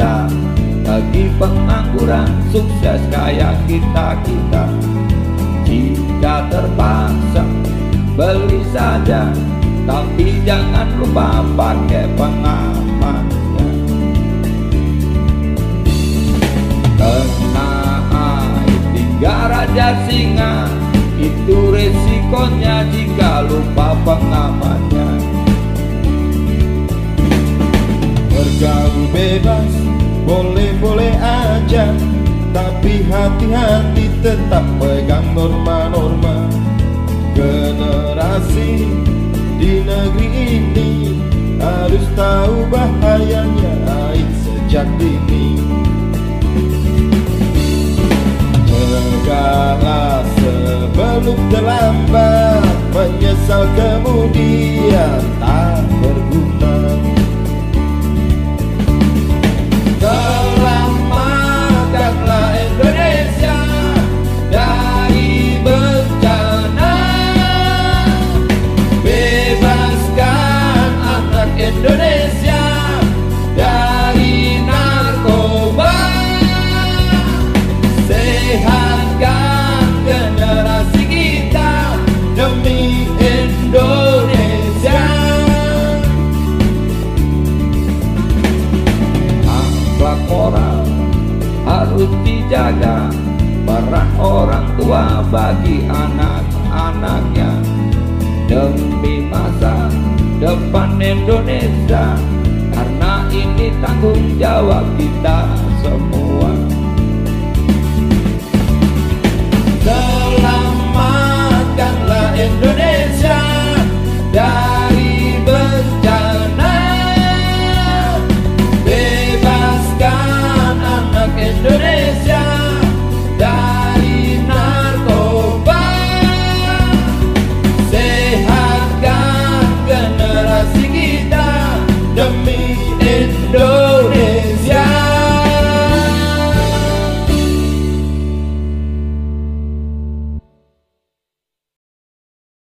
bagi pengangguran sukses kayak kita-kita Jika terpaksa beli saja. Tapi jangan lupa pakai pengamannya. Kena air tinggal raja singa. Itu resikonya jika lupa pengamannya. Bergaul bebas boleh-boleh aja Tapi hati-hati tetap pegang norma-norma. Generasi di negeri ini Harus tahu bahayanya air sejak dini. Cegahlah sebelum terlambat Menyesal kemudian moral harus dijaga. Peran orang tua bagi anak-anaknya. Demi masa depan Indonesia karena ini tanggung jawab kita No.